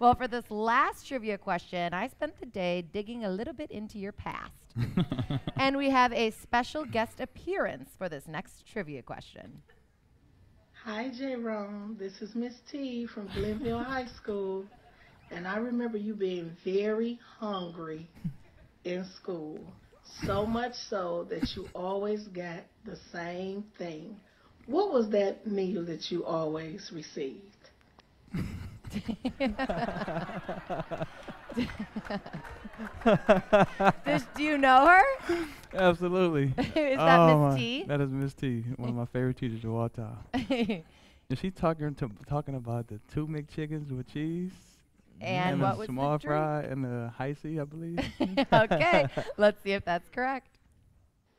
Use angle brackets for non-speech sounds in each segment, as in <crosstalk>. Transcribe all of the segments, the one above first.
Well, for this last trivia question, I spent the day digging a little bit into your past. <laughs> and we have a special guest appearance for this next trivia question. Hi, Jayrone. This is Miss T from Glenville High School. And I remember you being very hungry in school. So much so that you always got the same thing. What was that meal that you always received? <laughs> Does, do you know her? <laughs> Absolutely. <laughs> Is that Oh Miss T? That is Miss T, one of my favorite teachers of all time. Is she talking to talking about the two McChickens with cheese? And the what was the small drink? fry and the icy, I believe. okay, let's see if that's correct.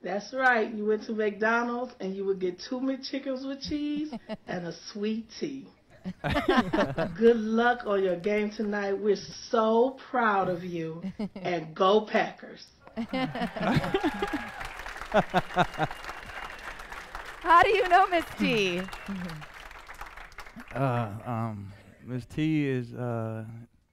That's right. You went to McDonald's and you would get two McChickens with cheese and a sweet tea. <laughs> Good luck on your game tonight. We're so proud of you. And go Packers. <laughs> How do you know Miss T? <laughs> uh, um, Miss T is uh,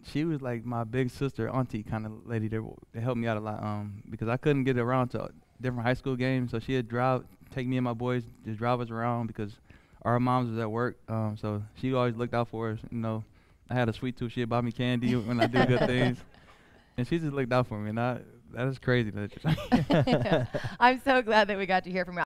she was like my big sister, auntie kind of lady that, w- that helped me out a lot. Um, because I couldn't get around to different high school games, so she'd drive, take me and my boys, just drive us around because our moms was at work. Um, so she always looked out for us. You know, I had a sweet tooth. She'd buy me candy when I do good <laughs> things, and she just looked out for me. And I, that is crazy. That <laughs> <laughs> I'm so glad that we got to hear from you.